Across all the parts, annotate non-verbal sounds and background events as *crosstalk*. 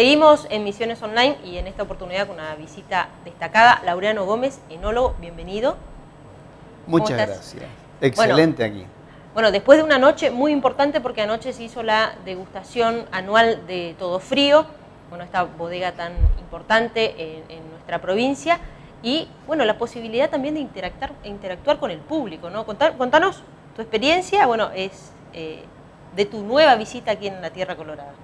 Seguimos en Misiones Online y en esta oportunidad con una visita destacada. Laureano Gómez, enólogo, bienvenido. Muchas gracias. Excelente aquí. Bueno, después de una noche muy importante porque anoche se hizo la degustación anual de Todo Frío, bueno, esta bodega tan importante en, nuestra provincia y bueno, la posibilidad también de interactuar, interactuar con el público, ¿no? contanos tu experiencia, bueno, es eh, de tu nueva visita aquí en la Tierra Colorada.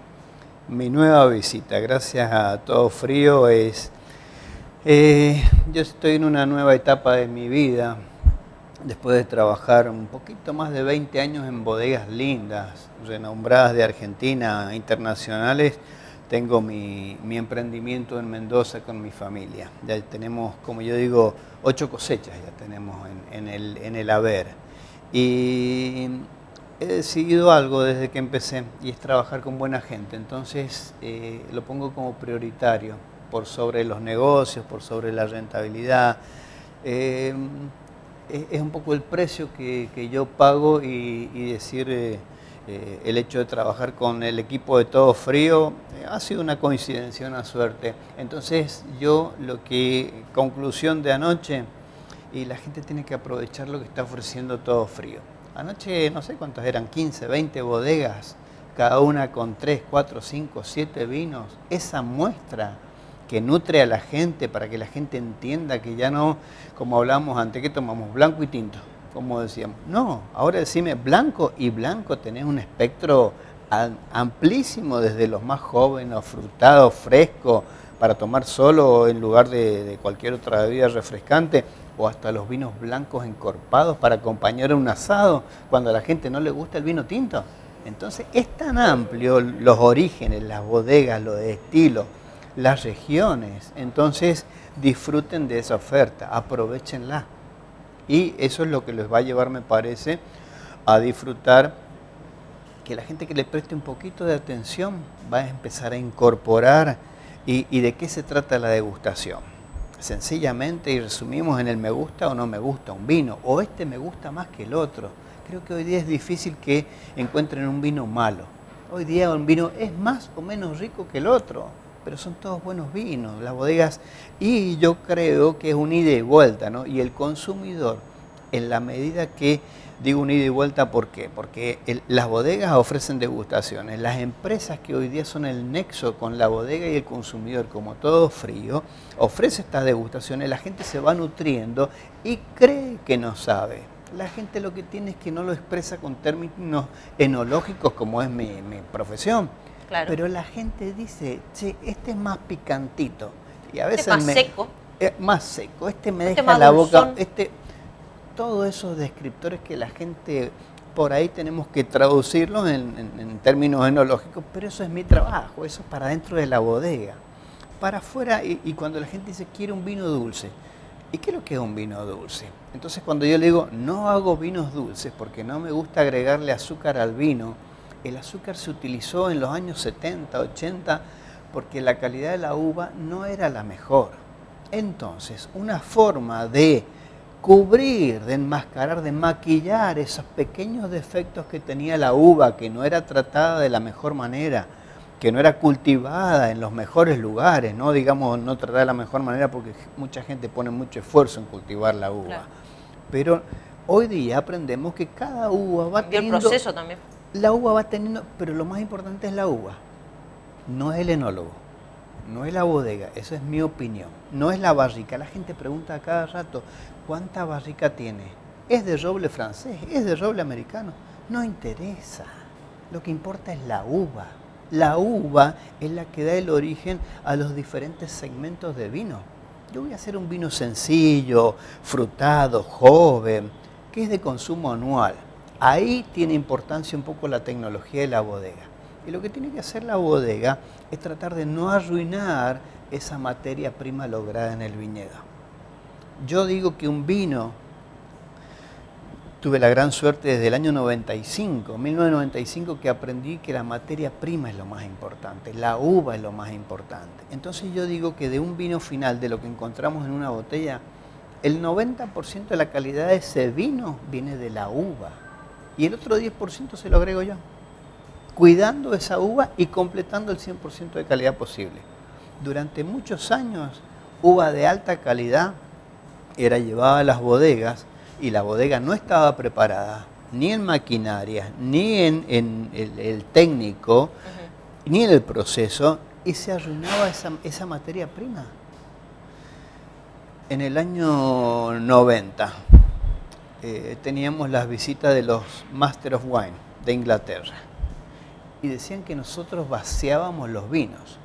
Mi nueva visita, gracias a todo frío, es... Eh, yo estoy en una nueva etapa de mi vida, después de trabajar un poquito más de 20 años en bodegas lindas, renombradas de Argentina, internacionales, tengo mi, emprendimiento en Mendoza con mi familia. Ya tenemos, como yo digo, ocho cosechas ya tenemos en, el, en el haber. Y he decidido algo desde que empecé y es trabajar con buena gente. Entonces eh, lo pongo como prioritario por sobre los negocios, por sobre la rentabilidad. Eh, es un poco el precio que, yo pago y, decir eh, el hecho de trabajar con el equipo de todo frío ha sido una coincidencia, una suerte. Entonces yo lo que, conclusión de anoche, y la gente tiene que aprovechar lo que está ofreciendo todo frío Anoche no sé cuántas eran, 15, 20 bodegas, cada una con 3, 4, 5, 7 vinos. Esa muestra que nutre a la gente para que la gente entienda que ya no, como hablamos antes, que tomamos blanco y tinto, como decíamos. No, ahora decime blanco y blanco tenés un espectro amplísimo, desde los más jóvenes, frutados, frescos, para tomar solo en lugar de, cualquier otra bebida refrescante, o hasta los vinos blancos encorpados para acompañar un asado cuando a la gente no le gusta el vino tinto. Entonces es tan amplio los orígenes, las bodegas, los estilos, las regiones. Entonces disfruten de esa oferta, aprovechenla. Y eso es lo que les va a llevar, me parece, a disfrutar que la gente que le preste un poquito de atención va a empezar a incorporar y, de qué se trata la degustación sencillamente y resumimos en el me gusta o no me gusta un vino, o este me gusta más que el otro. Creo que hoy día es difícil que encuentren un vino malo. Hoy día un vino es más o menos rico que el otro, pero son todos buenos vinos, las bodegas, y yo creo que es un ida y vuelta, ¿no? Y el consumidor, en la medida que Digo un ida y vuelta, ¿por qué? Porque las bodegas ofrecen degustaciones. Las empresas que hoy día son el nexo con la bodega y el consumidor, como todo frío, ofrece estas degustaciones, la gente se va nutriendo y cree que no sabe. La gente lo que tiene es que no lo expresa con términos enológicos, como es mi, profesión. Pero la gente dice, che, este es más picantito. Y a veces este más seco. más seco, este me este deja la boca, este todos esos descriptores que la gente por ahí tenemos que traducirlos en, términos enológicos, pero eso es mi trabajo, eso es para dentro de la bodega. Para afuera, y, cuando la gente dice, quiere un vino dulce, ¿y qué es lo que es un vino dulce? Entonces cuando yo le digo, no hago vinos dulces porque no me gusta agregarle azúcar al vino, el azúcar se utilizó en los años 70, 80, porque la calidad de la uva no era la mejor. Entonces, una forma de cubrir, de enmascarar, de maquillar esos pequeños defectos que tenía la uva, que no era tratada de la mejor manera, que no era cultivada en los mejores lugares, no digamos no tratada de la mejor manera porque mucha gente pone mucho esfuerzo en cultivar la uva. Pero hoy día aprendemos que cada uva va teniendo... el proceso también. La uva va teniendo, pero lo más importante es la uva, no es el enólogo, no es la bodega, eso es mi opinión, no es la barrica. La gente pregunta a cada rato, ¿Cuánta barrica tiene? ¿Es de roble francés? ¿Es de roble americano? No interesa. Lo que importa es la uva. La uva es la que da el origen a los diferentes segmentos de vino. Yo voy a hacer un vino sencillo, frutado, joven, que es de consumo anual. Ahí tiene importancia un poco la tecnología de la bodega. Y lo que tiene que hacer la bodega es tratar de no arruinar esa materia prima lograda en el viñedo yo digo que un vino, tuve la gran suerte desde el año 95, 1995, que aprendí que la materia prima es lo más importante, la uva es lo más importante. Entonces yo digo que de un vino final, de lo que encontramos en una botella, el 90% de la calidad de ese vino viene de la uva y el otro 10% se lo agrego yo. cuidando esa uva y completando el 100% de calidad posible. Durante muchos años, uva de alta calidad era llevada a las bodegas y la bodega no estaba preparada ni en maquinaria, ni en, el, técnico, ni en el proceso, y se arruinaba esa, materia prima. En el año 90 eh, teníamos las visitas de los Master of Wine de Inglaterra y decían que nosotros vaciábamos los vinos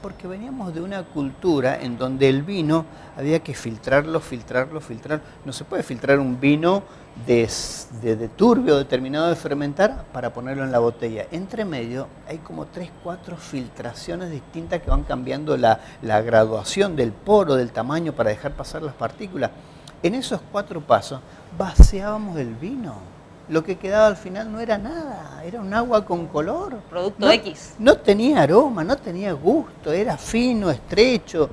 porque veníamos de una cultura en donde el vino había que filtrarlo, filtrarlo, filtrar. No se puede filtrar un vino de, de, turbio determinado de fermentar para ponerlo en la botella. Entre medio hay como tres, cuatro filtraciones distintas que van cambiando la, la graduación del poro, del tamaño para dejar pasar las partículas. En esos cuatro pasos vaciábamos el vino lo que quedaba al final no era nada, era un agua con color. Producto X. No tenía aroma, no tenía gusto, era fino, estrecho.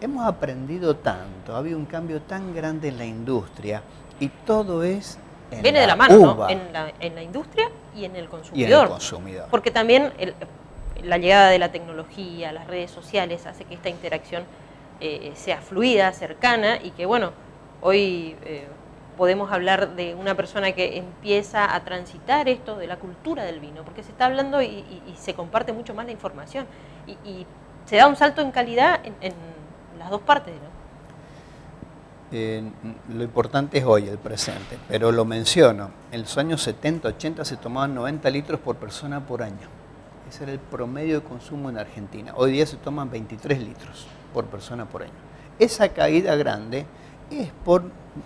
Hemos aprendido tanto, había un cambio tan grande en la industria y todo es... En Viene de la mano, ¿no? En la, industria y en el consumidor. Y en el consumidor. Porque también la llegada de la tecnología, las redes sociales, hace que esta interacción eh, sea fluida, cercana y que, bueno, hoy... Eh, podemos hablar de una persona que empieza a transitar esto de la cultura del vino, porque se está hablando y, se comparte mucho más la información y, se da un salto en calidad en, las dos partes. lo importante es hoy, el presente, pero lo menciono, en los años 70, 80 se tomaban 90 litros por persona por año. Ese era el promedio de consumo en Argentina. Hoy día se toman 23 litros por persona por año. Esa caída grande es por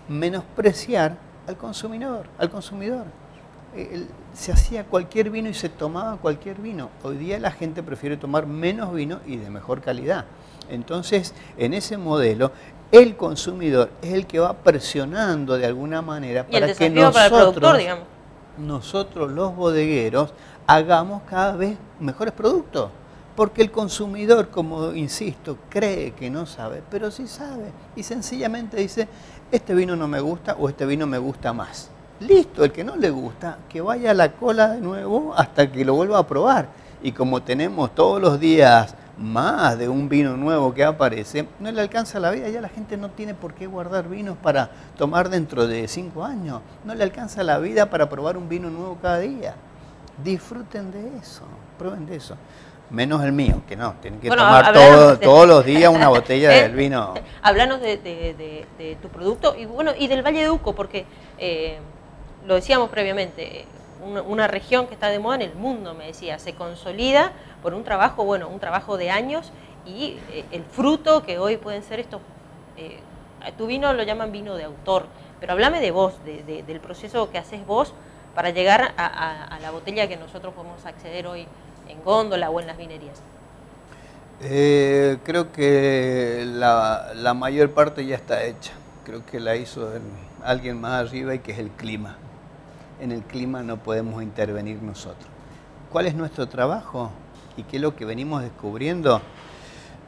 menospreciar al consumidor, al consumidor. se hacía cualquier vino y se tomaba cualquier vino. Hoy día la gente prefiere tomar menos vino y de mejor calidad. Entonces, en ese modelo, el consumidor es el que va presionando de alguna manera para que nosotros, nosotros los bodegueros, hagamos cada vez mejores productos. Porque el consumidor, como insisto, cree que no sabe, pero sí sabe. Y sencillamente dice, este vino no me gusta o este vino me gusta más. Listo, el que no le gusta, que vaya a la cola de nuevo hasta que lo vuelva a probar. Y como tenemos todos los días más de un vino nuevo que aparece, no le alcanza la vida, ya la gente no tiene por qué guardar vinos para tomar dentro de cinco años, no le alcanza la vida para probar un vino nuevo cada día. Disfruten de eso, prueben de eso menos el mío, que no, tienen que tomar todos los días una botella del *laughs* vino. Háblanos de, tu producto y bueno y del Valle de Uco, porque eh, lo decíamos previamente, una, región que está de moda en el mundo, me decía, se consolida por un trabajo, bueno, un trabajo de años y eh, el fruto que hoy pueden ser estos, eh, tu vino lo llaman vino de autor, pero háblame de vos, del proceso que haces vos para llegar a la botella que nosotros podemos acceder hoy en góndola o en las vinerías? Eh, creo que la, mayor parte ya está hecha. Creo que la hizo alguien más arriba y que es el clima. En el clima no podemos intervenir nosotros. ¿Cuál es nuestro trabajo? ¿Y qué es lo que venimos descubriendo?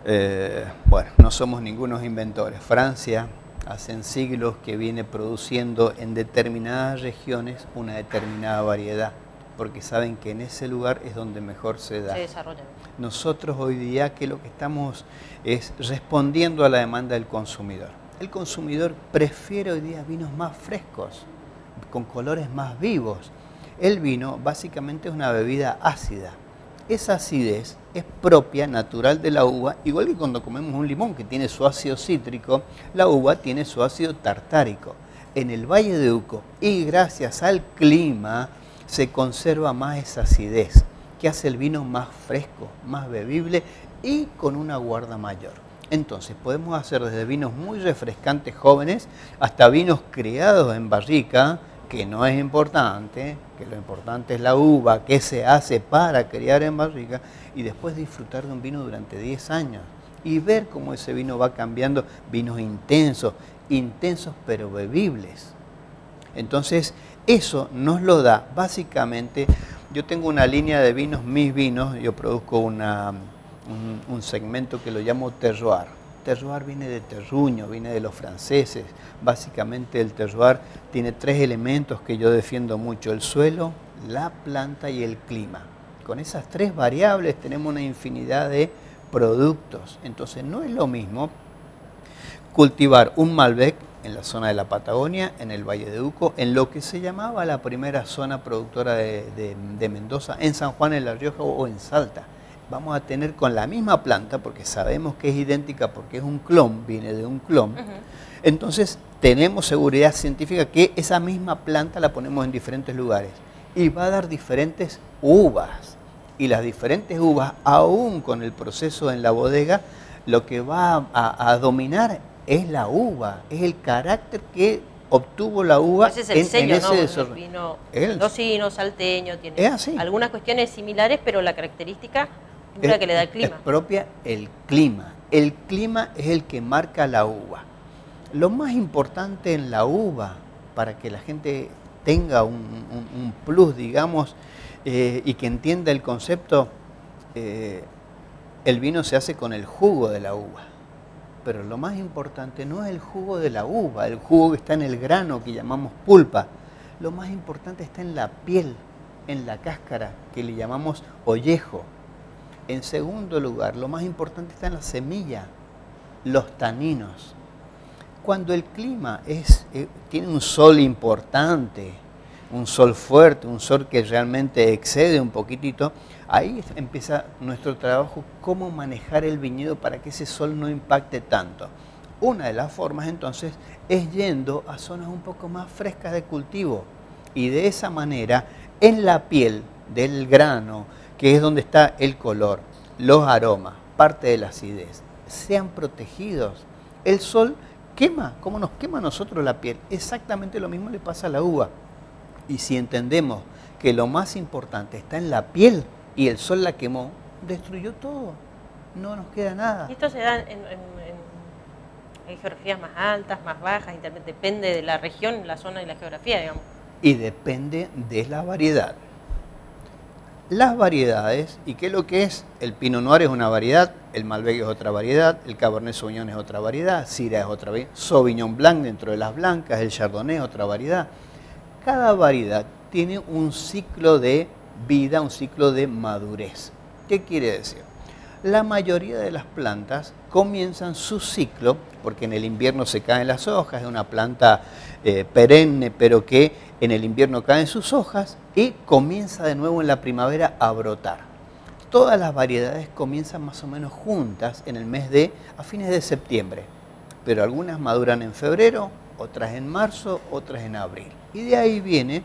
Eh, bueno, no somos ningunos inventores. Francia hace siglos que viene produciendo en determinadas regiones una determinada variedad porque saben que en ese lugar es donde mejor se da. Se desarrolla. Nosotros hoy día que lo que estamos es respondiendo a la demanda del consumidor. El consumidor prefiere hoy día vinos más frescos, con colores más vivos. El vino básicamente es una bebida ácida. Esa acidez es propia, natural de la uva, igual que cuando comemos un limón que tiene su ácido cítrico, la uva tiene su ácido tartárico. En el Valle de Uco, y gracias al clima, se conserva más esa acidez, que hace el vino más fresco, más bebible y con una guarda mayor. Entonces podemos hacer desde vinos muy refrescantes jóvenes hasta vinos criados en barrica, que no es importante, que lo importante es la uva, que se hace para criar en barrica, y después disfrutar de un vino durante 10 años y ver cómo ese vino va cambiando, vinos intensos, intensos pero bebibles. Entonces, eso nos lo da básicamente, yo tengo una línea de vinos, mis vinos, yo produzco una, un, segmento que lo llamo terroir. Terroir viene de terruño, viene de los franceses. Básicamente el terroir tiene tres elementos que yo defiendo mucho, el suelo, la planta y el clima. con esas tres variables tenemos una infinidad de productos. Entonces no es lo mismo cultivar un Malbec en la zona de la Patagonia, en el Valle de Uco, en lo que se llamaba la primera zona productora de, Mendoza, en San Juan, en La Rioja o en Salta. Vamos a tener con la misma planta, porque sabemos que es idéntica, porque es un clon, viene de un clon. Entonces tenemos seguridad científica que esa misma planta la ponemos en diferentes lugares y va a dar diferentes uvas. Y las diferentes uvas, aún con el proceso en la bodega, lo que va a, a dominar es la uva, es el carácter que obtuvo la uva ese es el sello, ¿no? vino vino salteño, tiene algunas cuestiones similares, pero la característica pura que le da el clima. Es propia el clima. El clima es el que marca la uva. Lo más importante en la uva, para que la gente tenga un, plus, digamos, eh, y que entienda el concepto, eh, el vino se hace con el jugo de la uva pero lo más importante no es el jugo de la uva, el jugo que está en el grano que llamamos pulpa. Lo más importante está en la piel, en la cáscara, que le llamamos ollejo. En segundo lugar, lo más importante está en la semilla, los taninos. Cuando el clima es, eh, tiene un sol importante, un sol fuerte, un sol que realmente excede un poquitito, ahí empieza nuestro trabajo, cómo manejar el viñedo para que ese sol no impacte tanto. Una de las formas entonces es yendo a zonas un poco más frescas de cultivo y de esa manera en la piel del grano, que es donde está el color, los aromas, parte de la acidez, sean protegidos. El sol quema, como nos quema a nosotros la piel, exactamente lo mismo le pasa a la uva. Y si entendemos que lo más importante está en la piel y el sol la quemó, destruyó todo. No nos queda nada. Y esto se da en, geografías más altas, más bajas, depende de la región, la zona y la geografía, digamos. Y depende de la variedad. Las variedades, ¿y qué es lo que es? El Pinot Noir es una variedad, el Malbec es otra variedad, el Cabernet Sauvignon es otra variedad, Syrah es otra variedad, Sauvignon Blanc dentro de las blancas, el Chardonnay es otra variedad cada variedad tiene un ciclo de vida, un ciclo de madurez. ¿Qué quiere decir? La mayoría de las plantas comienzan su ciclo, porque en el invierno se caen las hojas, es una planta eh, perenne, pero que en el invierno caen sus hojas y comienza de nuevo en la primavera a brotar. Todas las variedades comienzan más o menos juntas en el mes de, a fines de septiembre, pero algunas maduran en febrero, otras en marzo, otras en abril. Y de ahí viene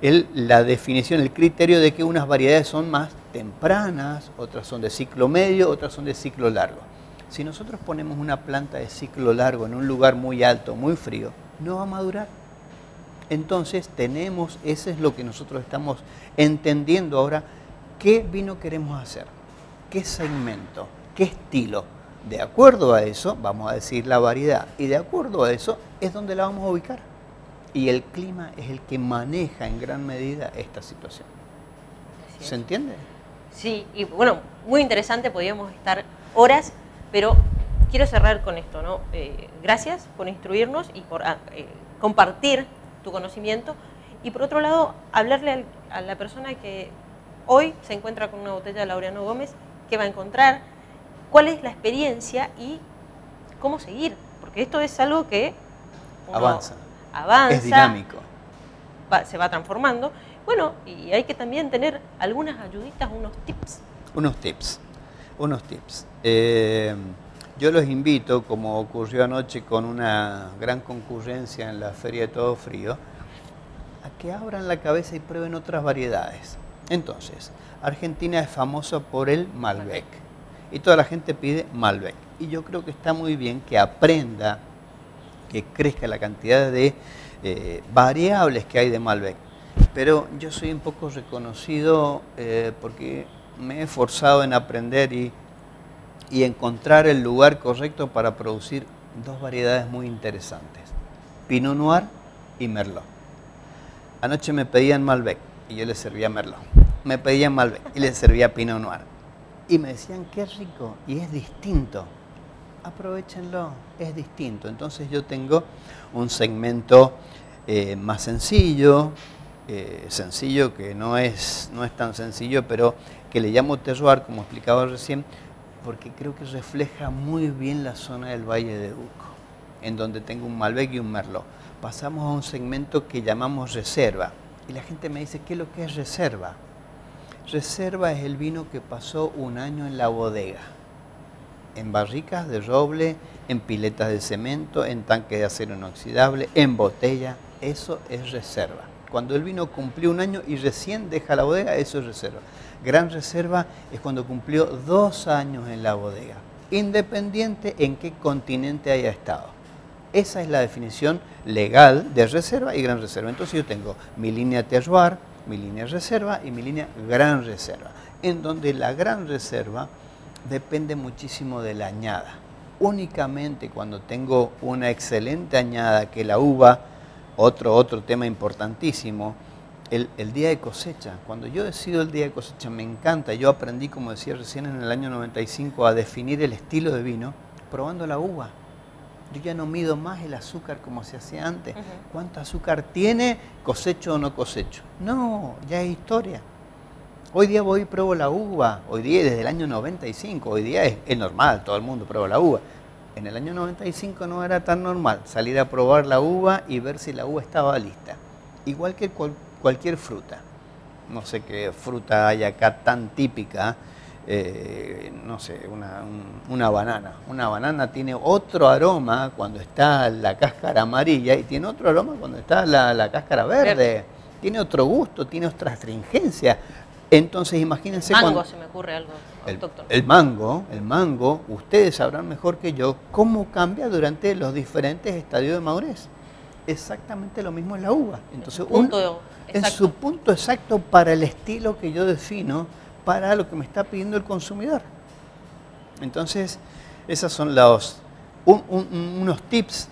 la definición, el criterio de que unas variedades son más tempranas, otras son de ciclo medio, otras son de ciclo largo. Si nosotros ponemos una planta de ciclo largo en un lugar muy alto, muy frío, no va a madurar. Entonces tenemos, ese es lo que nosotros estamos entendiendo ahora, qué vino queremos hacer, qué segmento, qué estilo. De acuerdo a eso, vamos a decir la variedad, y de acuerdo a eso es donde la vamos a ubicar y el clima es el que maneja en gran medida esta situación. ¿Se entiende? Sí, y bueno, muy interesante, podríamos estar horas, pero quiero cerrar con esto, ¿no? Eh, gracias por instruirnos y por ah, eh, compartir tu conocimiento y por otro lado, hablarle a la persona que hoy se encuentra con una botella de Laureano Gómez, qué va a encontrar, cuál es la experiencia y cómo seguir, porque esto es algo que avanza avanza. Es dinámico. se va transformando. Bueno, y hay que también tener algunas ayuditas, unos tips. Unos tips, unos tips. Eh, yo los invito, como ocurrió anoche con una gran concurrencia en la Feria de Todo Frío, a que abran la cabeza y prueben otras variedades. Entonces, Argentina es famosa por el Malbec. Y toda la gente pide Malbec. Y yo creo que está muy bien que aprenda que crezca la cantidad de eh, variables que hay de Malbec. Pero yo soy un poco reconocido eh, porque me he esforzado en aprender y, y encontrar el lugar correcto para producir dos variedades muy interesantes, Pinot Noir y Merlot. Anoche me pedían Malbec y yo les servía Merlot. Me pedían Malbec y les servía Pinot Noir. Y me decían, qué rico, y es distinto aprovechenlo, es distinto. Entonces yo tengo un segmento eh, más sencillo, eh, sencillo, que no es, no es tan sencillo, pero que le llamo terroir, como explicaba recién, porque creo que refleja muy bien la zona del Valle de Uco, en donde tengo un Malbec y un Merlot. Pasamos a un segmento que llamamos reserva, y la gente me dice, ¿qué es lo que es reserva? Reserva es el vino que pasó un año en la bodega, en barricas de roble, en piletas de cemento, en tanques de acero inoxidable, en botella. Eso es reserva. Cuando el vino cumplió un año y recién deja la bodega, eso es reserva. Gran reserva es cuando cumplió dos años en la bodega, independiente en qué continente haya estado. Esa es la definición legal de reserva y gran reserva. Entonces yo tengo mi línea terroir, mi línea reserva y mi línea gran reserva, en donde la gran reserva depende muchísimo de la añada. Únicamente cuando tengo una excelente añada que la uva, otro, otro tema importantísimo, el, el, día de cosecha. Cuando yo decido el día de cosecha, me encanta. Yo aprendí, como decía recién en el año 95, a definir el estilo de vino probando la uva. Yo ya no mido más el azúcar como se hacía antes. ¿Cuánto azúcar tiene? ¿Cosecho o no cosecho? No, ya es historia. Hoy día voy y pruebo la uva. Hoy día desde el año 95. Hoy día es, normal, todo el mundo prueba la uva. En el año 95 no era tan normal salir a probar la uva y ver si la uva estaba lista. Igual que cualquier fruta. No sé qué fruta hay acá tan típica eh, no sé, una, banana. Una banana tiene otro aroma cuando está la cáscara amarilla y tiene otro aroma cuando está la, cáscara verde. Tiene otro gusto, tiene otra astringencia. Entonces imagínense... El mango se me ocurre algo autóctono. El, mango, el mango, ustedes sabrán mejor que yo cómo cambia durante los diferentes estadios de madurez. Exactamente lo mismo en la uva. Entonces, en su punto exacto para el estilo que yo defino para lo que me está pidiendo el consumidor. Entonces, esos son los, unos tips.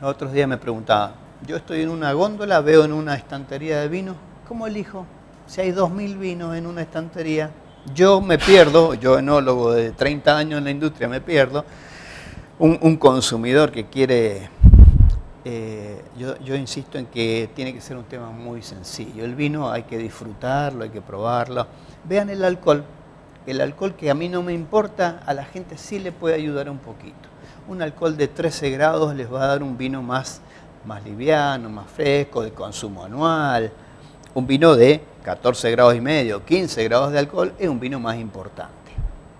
Los otros días me preguntaba, yo estoy en una góndola, veo en una estantería de vino, ¿cómo elijo? Si hay 2.000 vinos en una estantería, yo me pierdo, yo enólogo de 30 años en la industria me pierdo, un, consumidor que quiere, eh, yo, yo insisto en que tiene que ser un tema muy sencillo, el vino hay que disfrutarlo, hay que probarlo, Vean el alcohol. El alcohol que a mí no me importa, a la gente sí le puede ayudar un poquito. Un alcohol de 13 grados les va a dar un vino más, más liviano, más fresco, de consumo anual. Un vino de 14 grados y medio, 15 grados de alcohol es un vino más importante.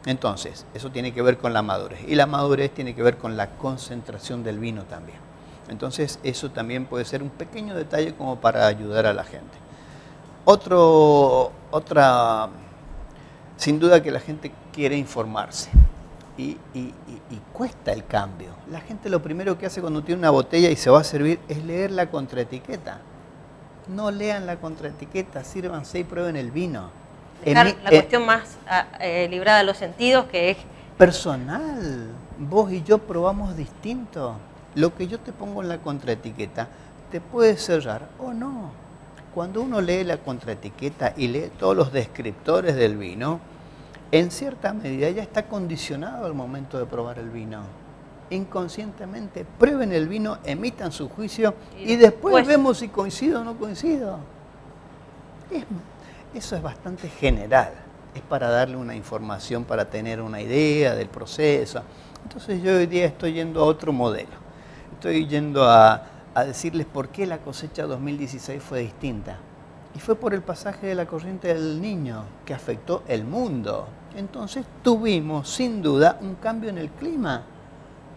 Entonces, eso tiene que ver con la madurez. Y la madurez tiene que ver con la concentración del vino también. Entonces, eso también puede ser un pequeño detalle como para ayudar a la gente. Otro, otra, sin duda que la gente quiere informarse y, cuesta el cambio. La gente lo primero que hace cuando tiene una botella y se va a servir es leer la contraetiqueta. No lean la contraetiqueta, sírvanse y prueben el vino. la eh, cuestión más ah, eh, librada de los sentidos que es... Personal. Vos y yo probamos distinto. Lo que yo te pongo en la contraetiqueta te puede cerrar o no. Cuando uno lee la contraetiqueta y lee todos los descriptores del vino, en cierta medida ya está condicionado al momento de probar el vino. Inconscientemente prueben el vino, emitan su juicio y, después vemos si coincido o no coincido. eso es bastante general. Es para darle una información, para tener una idea del proceso. Entonces yo hoy día estoy yendo a otro modelo. Estoy yendo a, a decirles por qué la cosecha 2016 fue distinta. Y fue por el pasaje de la corriente del niño que afectó el mundo. Entonces tuvimos sin duda un cambio en el clima.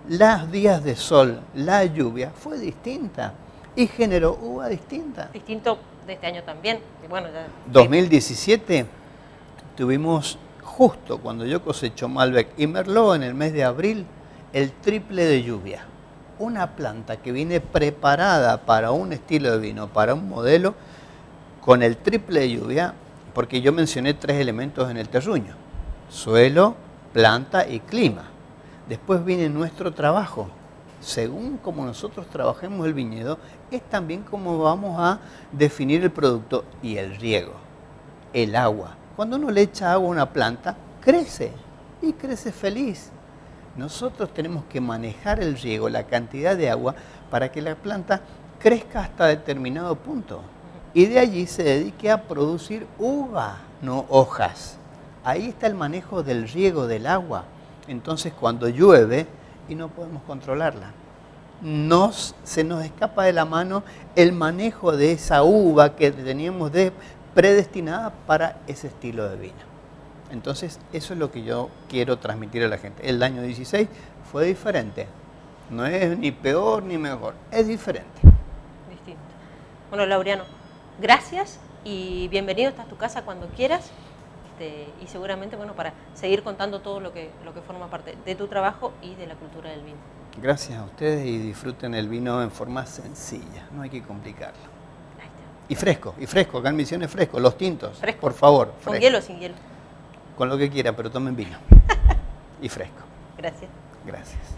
Las días de sol, la lluvia fue distinta y generó uva distinta. Distinto de este año también. bueno, 2017 tuvimos justo cuando yo cosecho Malbec y Merlot en el mes de abril el triple de lluvia una planta que viene preparada para un estilo de vino, para un modelo, con el triple de lluvia, porque yo mencioné tres elementos en el terruño, suelo, planta y clima. Después viene nuestro trabajo. Según como nosotros trabajemos el viñedo, es también como vamos a definir el producto y el riego, el agua. Cuando uno le echa agua a una planta, crece y crece feliz. Nosotros tenemos que manejar el riego, la cantidad de agua, para que la planta crezca hasta determinado punto. y de allí se dedique a producir uva, no hojas. Ahí está el manejo del riego del agua. Entonces cuando llueve y no podemos controlarla, nos, se nos escapa de la mano el manejo de esa uva que teníamos de predestinada para ese estilo de vino. Entonces, eso es lo que yo quiero transmitir a la gente. El año 16 fue diferente. No es ni peor ni mejor, es diferente. Distinto. Bueno, Laureano, gracias y bienvenido. Estás a tu casa cuando quieras. Este, y seguramente, bueno, para seguir contando todo lo que, lo que forma parte de tu trabajo y de la cultura del vino. Gracias a ustedes y disfruten el vino en forma sencilla, no hay que complicarlo. Y fresco, y fresco, acá en Misiones fresco, los tintos, Fresco. por favor. ¿Con hielo o sin hielo? Con lo que quieran, pero tomen vino. *laughs* y fresco. Gracias. Gracias.